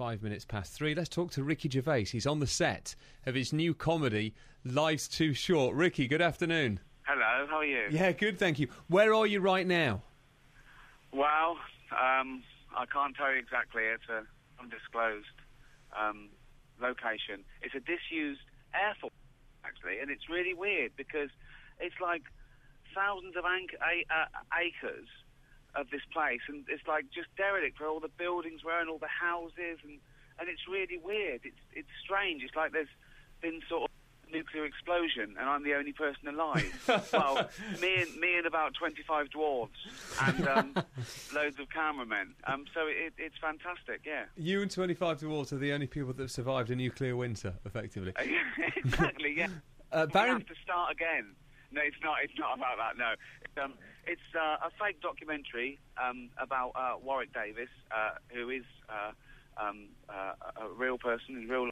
five minutes past three. Let's talk to Ricky Gervais. He's on the set of his new comedy, Life's Too Short. Ricky, good afternoon. Hello, how are you? Yeah, good, thank you. Where are you right now? Well, um, I can't tell you exactly. It's a undisclosed um, location. It's a disused airport, actually, and it's really weird because it's like thousands of anch- a- uh, acres of this place, and it's like just derelict where all the buildings were and all the houses, and and it's really weird. It's it's strange. It's like there's been sort of nuclear explosion, and I'm the only person alive. well, me and me and about 25 dwarves and um, loads of cameramen. Um, so it, it's fantastic. Yeah. You and 25 dwarves are the only people that have survived a nuclear winter, effectively. exactly. Yeah. Uh, we Baron, have to start again. No, it's not. It's not about that. No, um, it's uh, a fake documentary um, about uh, Warwick Davis, uh, who is uh, um, uh, a real person in real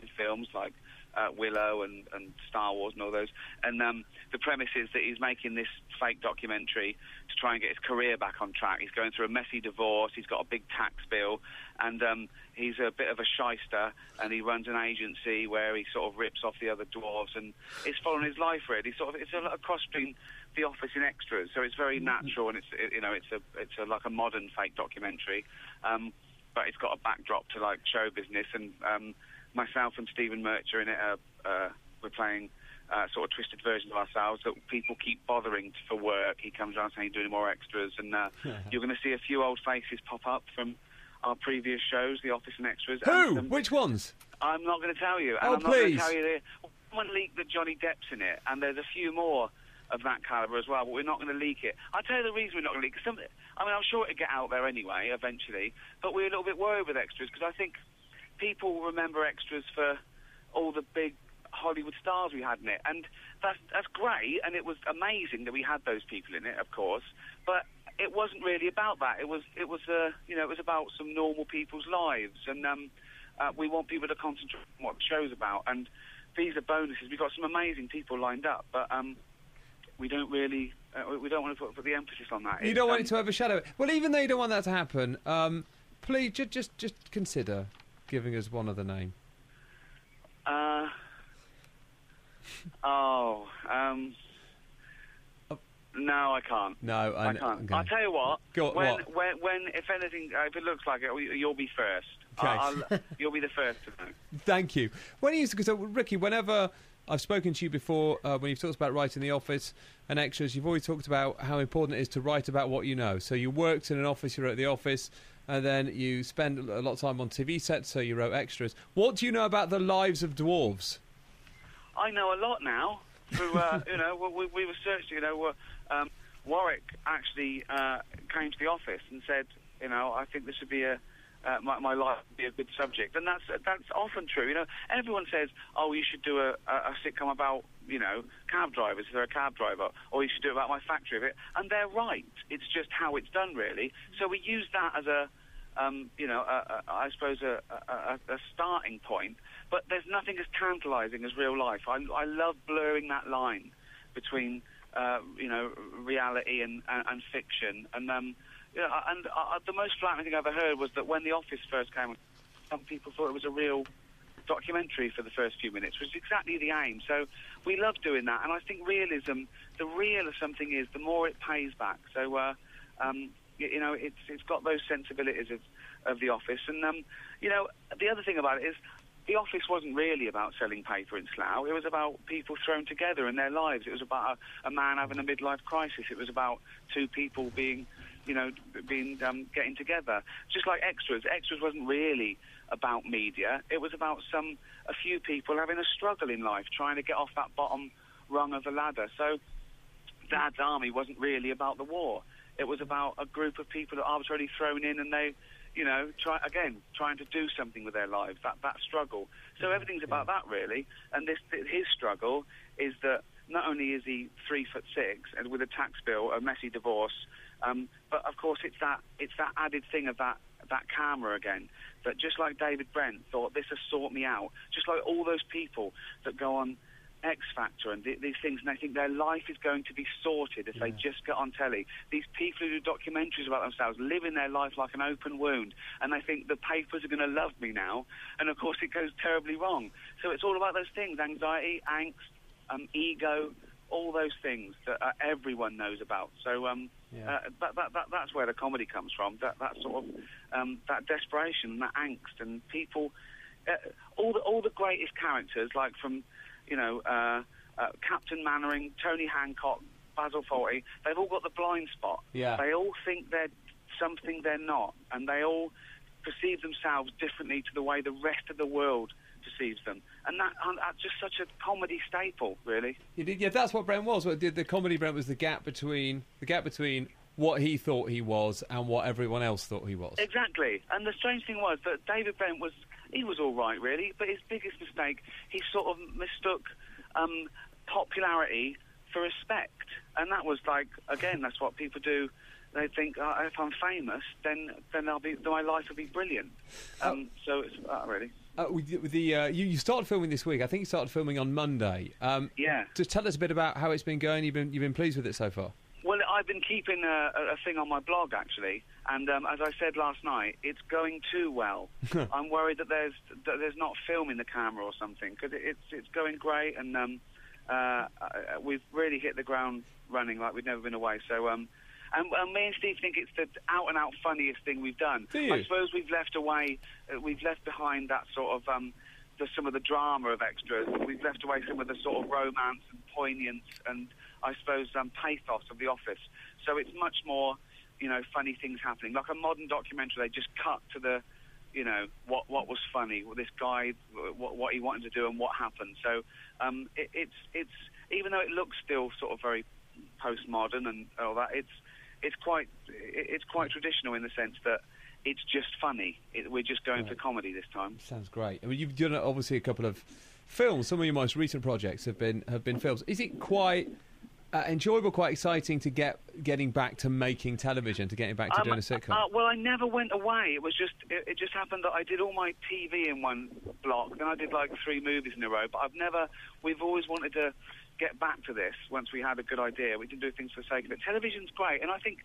in films like uh, Willow and, and Star Wars and all those. And um, the premise is that he's making this fake documentary to try and get his career back on track. He's going through a messy divorce. He's got a big tax bill, and um, he's a bit of a shyster. And he runs an agency where he sort of rips off the other dwarves, and it's following his life really. Sort of, it's a, a cross between The Office and Extras, so it's very natural, and it's it, you know it's a it's a, like a modern fake documentary. Um, but it's got a backdrop to like show business and um, myself and Stephen Merchant are in it. Uh, uh, we're playing uh, sort of twisted versions of ourselves that people keep bothering for work. He comes around saying doing more extras, and uh, you're going to see a few old faces pop up from our previous shows, The Office and Extras. who? And, um, Which ones? I'm not going to tell you. And Oh, I'm not going please. to tell you the one leaked that Johnny Depp's in it, and there's a few more of that caliber as well. But we're not going to leak it. I'll tell you the reason we're not going to leak. Some, I mean, I'm sure it'll get out there anyway, eventually. But we're a little bit worried with extras because I think people remember extras for all the big Hollywood stars we had in it, and that's that's great, and it was amazing that we had those people in it, of course. But it wasn't really about that. It was it was uh, you know it was about some normal people's lives, and um, uh, we want people to concentrate on what the show's about. And these are bonuses. We've got some amazing people lined up, but um, we don't really uh, we don't want to put, put the emphasis on that. You It's, don't want um, it to overshadow it. Well, even though you don't want that to happen, um, please ju- just just consider giving us one other name. Uh, oh, um, no, I can't. No, I, I can't. okay. I'll tell you what. Go- when, what? when, when, if anything, uh, if it looks like it, you'll be first. Okay. I'll, I'll, you'll be the first to know. Thank you. When you so Ricky, whenever I've spoken to you before, uh, when you've talked about writing the office and extras, you've always talked about how important it is to write about what you know. So you worked in an office, you wrote the office, and then you spend a lot of time on TV sets, so you wrote extras. What do you know about the lives of dwarves? I know a lot now. Through, uh, you know, we, we searching. You know, um, Warwick actually uh, came to the office and said, you know, I think this would be a uh, my, my life would be a good subject, and that's that's often true. You know, everyone says, oh, you should do a, a, a sitcom about you know cab drivers if they're a cab driver, or you should do about my factory of it, and they're right. It's just how it's done, really. So we use that as a um, you know, a, a, I suppose a, a, a starting point. But there's nothing as tantalising as real life. I, I love blurring that line between, uh, you know, reality and, and, and fiction. And um, you know, and uh, the most flattering thing I ever heard was that when The Office first came, some people thought it was a real documentary for the first few minutes, which is exactly the aim. So we love doing that, and I think realism, the real of something is, the more it pays back. So, uh, um, you, you know, it's it's got those sensibilities of, of the office, and um, you know, the other thing about it is. The office wasn't really about selling paper in Slough. It was about people thrown together in their lives. It was about a, a man having a midlife crisis. It was about two people being, you know, being um, getting together. Just like extras. Extras wasn't really about media. It was about some a few people having a struggle in life, trying to get off that bottom rung of the ladder. So, Dad's army wasn't really about the war. It was about a group of people that arbitrarily thrown in, and they, you know, try again trying to do something with their lives. That that struggle. So everything's about that really. And this his struggle is that not only is he three foot six and with a tax bill, a messy divorce, um, but of course it's that it's that added thing of that that camera again. That just like David Brent thought this has sought me out. Just like all those people that go on X Factor and th- these things, and they think their life is going to be sorted if they just get on telly. These people who do documentaries about themselves living their life like an open wound, and they think the papers are going to love me now, and of course it goes terribly wrong. So it's all about those things: anxiety, angst, um, ego, all those things that uh, everyone knows about. So um, Yeah. uh, that, that, that, that's where the comedy comes from. That, that sort of um, that desperation, that angst, and people. Uh, all the all the greatest characters, like from you know uh, uh, Captain Mainwaring, Tony Hancock, Basil Fawlty, they've all got the blind spot. Yeah. They all think they're something they're not, and they all perceive themselves differently to the way the rest of the world perceives them. And that, and that's just such a comedy staple, really. Did- yeah, that's what Brent was. What did the comedy Brent was the gap between the gap between what he thought he was and what everyone else thought he was. Exactly. And the strange thing was that David Brent was he was all right really, but his biggest mistake he sort of mistook um, popularity for respect, and that was like again that's what people do. They think uh, if I'm famous, then then I'll be my life will be brilliant. Um, so it's uh, really Uh, with the, uh, you, you started filming this week. I think you started filming on Monday. Um, yeah. just tell us a bit about how it's been going. You've been you've been pleased with it so far. Well, I've been keeping a, a a thing on my blog actually, and um, as I said last night, it's going too well. I'm worried that there's that there's not film in the camera or something because it, it's it's going great, and um, uh, uh, we've really hit the ground running like we've never been away. So. Um, and, and me and Steve think it's the out and out funniest thing we've done. Do you? I suppose we've left away, uh, we've left behind that sort of um, the, some of the drama of extras. We've left away some of the sort of romance and poignance and I suppose um, pathos of The Office. So it's much more, you know, funny things happening. Like a modern documentary, they just cut to the, you know, what what was funny, well, this guy, what what he wanted to do and what happened. So um, it, it's it's even though it looks still sort of very postmodern and all that, it's it's quite it's quite traditional in the sense that it's just funny. It, we're just going for comedy this time. Sounds great. I mean, you've done obviously a couple of films. Some of your most recent projects have been have been films. Is it quite uh, enjoyable, quite exciting to get getting back to making television, to getting back to Um, doing a sitcom? Uh, well, I never went away. It was just it, it just happened that I did all my TV in one block. Then I did like three movies in a row. But I've never. We've always wanted to get back to this once we had a good idea. We didn't do things for the sake of it. Television's great, and I think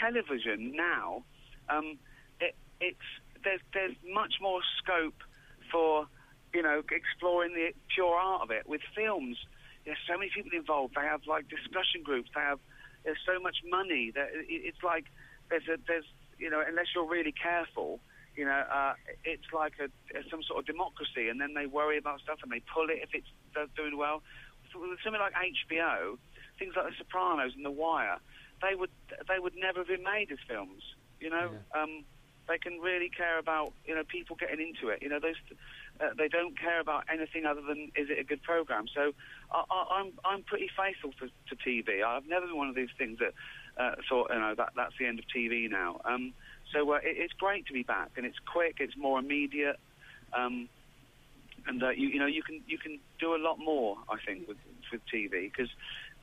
television now, um, it, it's there's there's much more scope for you know exploring the pure art of it. With films, there's so many people involved. They have like discussion groups. They have there's so much money that it, it's like there's a there's you know unless you're really careful. You know, uh, it's like a some sort of democracy, and then they worry about stuff and they pull it if it's doing well. With something like HBO, things like The Sopranos and The Wire, they would they would never have been made as films. You know, um, they can really care about you know people getting into it. You know, those uh, they don't care about anything other than is it a good program. So I, I, I'm I'm pretty faithful to, to TV. I've never been one of these things that uh, thought you know that that's the end of TV now. Um, so uh, it, it's great to be back, and it's quick. It's more immediate. Um, and uh, you, you know you can you can do a lot more I think with with TV because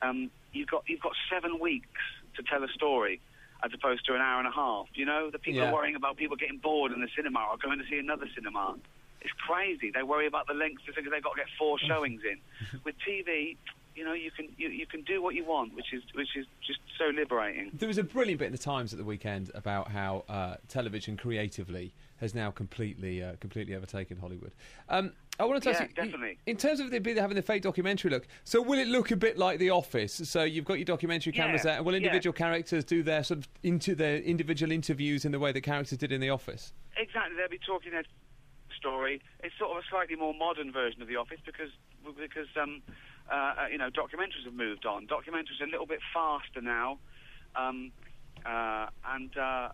um, you've got you've got seven weeks to tell a story as opposed to an hour and a half. You know the people Yeah. are worrying about people getting bored in the cinema or going to see another cinema. It's crazy. They worry about the length because they've got to get four showings in. with TV, you know you can you, you can do what you want, which is which is just so liberating. There was a brilliant bit in the Times at the weekend about how uh, television creatively has now completely uh, completely overtaken Hollywood. Um, I want to ask Yeah, you, definitely. in terms of the, having the fake documentary look. So will it look a bit like The Office? So you've got your documentary cameras Yeah, there, and will yeah. individual characters do their sort of into their individual interviews in the way the characters did in The Office? Exactly, they'll be talking their story. It's sort of a slightly more modern version of The Office because because um, uh, uh, you know documentaries have moved on. Documentaries are a little bit faster now, um, uh, and uh,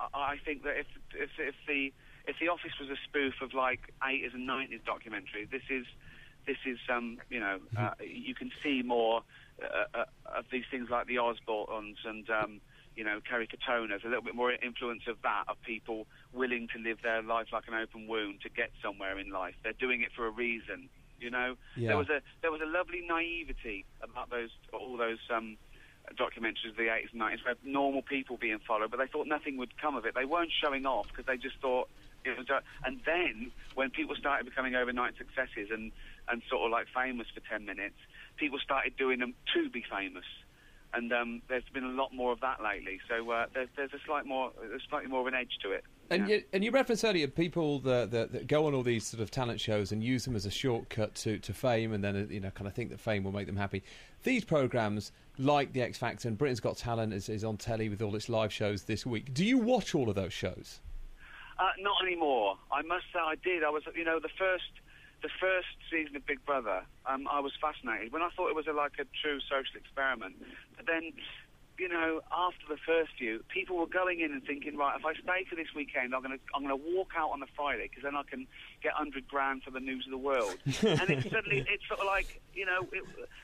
I- I think that if if if the if The Office was a spoof of like 80s and 90s documentary, this is this is um, you know uh, you can see more uh, uh, of these things like the Osbournes and um, you know Kerry Katonas, a little bit more influence of that of people willing to live their life like an open wound to get somewhere in life. They're doing it for a reason. You know, Yeah. there was a there was a lovely naivety about those all those um, documentaries of the 80s and 90s where normal people being followed, but they thought nothing would come of it. They weren't showing off because they just thought and then when people started becoming overnight successes and and sort of like famous for ten minutes, people started doing them to be famous. And um, there's been a lot more of that lately. So uh, there's there's a slight more, there's slightly more of an edge to it. And Yeah. you, and you referenced earlier people that, that, that go on all these sort of talent shows and use them as a shortcut to, to fame, and then uh, you know kind of think that fame will make them happy. These programs, like the X Factor and Britain's Got Talent, is, is on telly with all its live shows this week. Do you watch all of those shows? Uh, not anymore. I must say I did. I was, you know, the first, the first season of Big Brother. Um, I was fascinated when I thought it was a, like a true social experiment. But then, you know, after the first few, people were going in and thinking, right, if I stay for this weekend, I'm going to, I'm going to walk out on the Friday because then I can get hundred grand for the news of the world. and it's suddenly, it's sort of like, you know, it,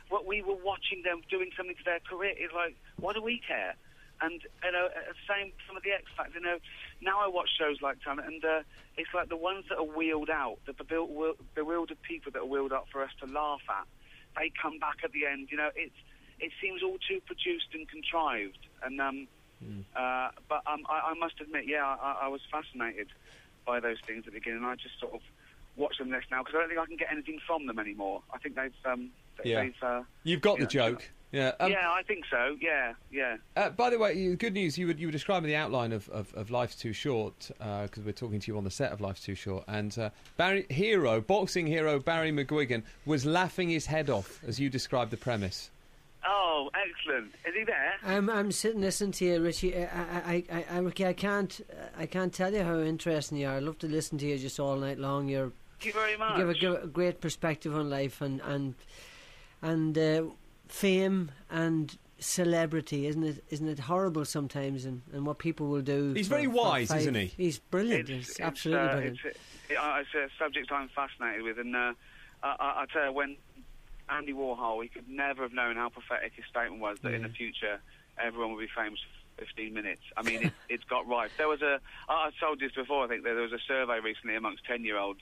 what we were watching them doing something to their career. It's like, what do we care? And you know, uh, same some of the X Factor. You know, now I watch shows like Talent, and uh, it's like the ones that are wheeled out, the bewil- bewildered people that are wheeled up for us to laugh at. They come back at the end. You know, it's it seems all too produced and contrived. And um, uh, but um, I, I must admit, yeah, I, I was fascinated by those things at the beginning. I just sort of watch them less now because I don't think I can get anything from them anymore. I think they've um, they- Yeah. they've. Uh, You've got the Yeah. joke. Yeah. Um, yeah, I think so. Yeah, yeah. Uh, by the way, good news. You were, you were describing the outline of, of, of Life's Too Short because we're talking to you on the set of Life's Too Short. And uh, Barry hero, boxing hero Barry McGuigan was laughing his head off as you described the premise. Oh, excellent. Is he there? I'm I'm sitting listening to you, Richie. I I, I, I, Ricky, I can't I can't tell you how interesting you are. I love to listen to you just all night long. You're Thank you very you much. give a, give a great perspective on life and and and uh, fame and celebrity, isn't it? Isn't it horrible sometimes? And, and what people will do. He's for- very wise, five- isn't he? He's brilliant. He's absolutely uh, brilliant. It's, it, it's a subject I'm fascinated with, and uh, I, I, I tell you, when Andy Warhol, he could never have known how prophetic his statement was that in the future everyone will be famous for 15 minutes. I mean, it, it's got right. There was a, I I told you this before. I think there was a survey recently amongst 10-year-olds,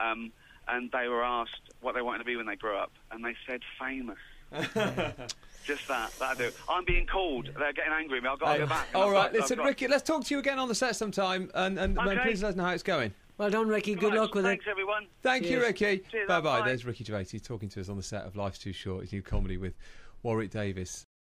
um, and they were asked what they wanted to be when they grew up, and they said famous. Just that, that'll do. I'm being called. They're getting angry at me. I've got to go back. All I've right, got- I've listen, got- Ricky, let's talk to you again on the set sometime, and, and and Okay. please let us know how it's going. Well done, Ricky. Good Right, luck with Thanks, it. Thanks, everyone. Thank you, Ricky. Cheers, bye bye. bye. There's Ricky Gervais. He's talking to us on the set of Life's Too Short, his new comedy with Warwick Davis.